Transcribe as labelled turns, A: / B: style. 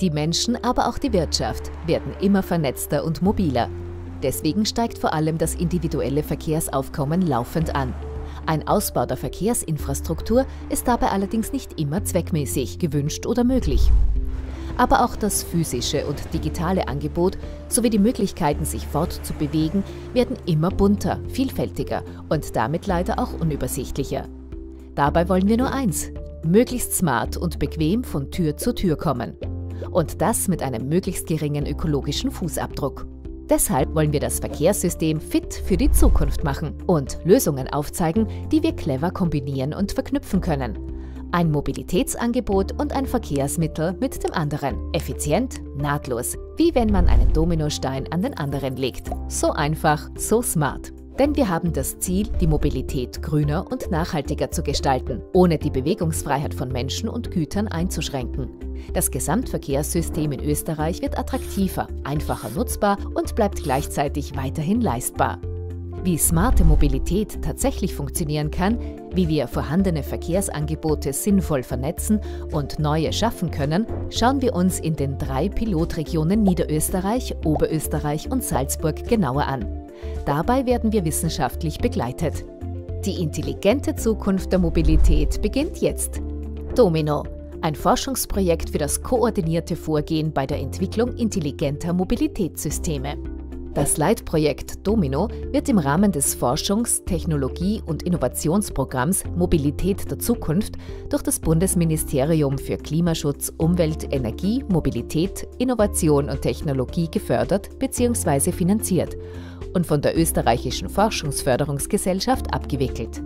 A: Die Menschen, aber auch die Wirtschaft werden immer vernetzter und mobiler. Deswegen steigt vor allem das individuelle Verkehrsaufkommen laufend an. Ein Ausbau der Verkehrsinfrastruktur ist dabei allerdings nicht immer zweckmäßig, gewünscht oder möglich. Aber auch das physische und digitale Angebot sowie die Möglichkeiten, sich fortzubewegen, werden immer bunter, vielfältiger und damit leider auch unübersichtlicher. Dabei wollen wir nur eins, möglichst smart und bequem von Tür zu Tür kommen. Und das mit einem möglichst geringen ökologischen Fußabdruck. Deshalb wollen wir das Verkehrssystem fit für die Zukunft machen und Lösungen aufzeigen, die wir clever kombinieren und verknüpfen können. Ein Mobilitätsangebot und ein Verkehrsmittel mit dem anderen. Effizient, nahtlos, wie wenn man einen Dominostein an den anderen legt. So einfach, so smart. Denn wir haben das Ziel, die Mobilität grüner und nachhaltiger zu gestalten, ohne die Bewegungsfreiheit von Menschen und Gütern einzuschränken. Das Gesamtverkehrssystem in Österreich wird attraktiver, einfacher nutzbar und bleibt gleichzeitig weiterhin leistbar. Wie smarte Mobilität tatsächlich funktionieren kann, wie wir vorhandene Verkehrsangebote sinnvoll vernetzen und neue schaffen können, schauen wir uns in den drei Pilotregionen Niederösterreich, Oberösterreich und Salzburg genauer an. Dabei werden wir wissenschaftlich begleitet. Die intelligente Zukunft der Mobilität beginnt jetzt. Domino, ein Forschungsprojekt für das koordinierte Vorgehen bei der Entwicklung intelligenter Mobilitätssysteme. Das Leitprojekt Domino wird im Rahmen des Forschungs-, Technologie- und Innovationsprogramms Mobilität der Zukunft durch das Bundesministerium für Klimaschutz, Umwelt, Energie, Mobilität, Innovation und Technologie gefördert bzw. finanziert und von der österreichischen Forschungsförderungsgesellschaft abgewickelt.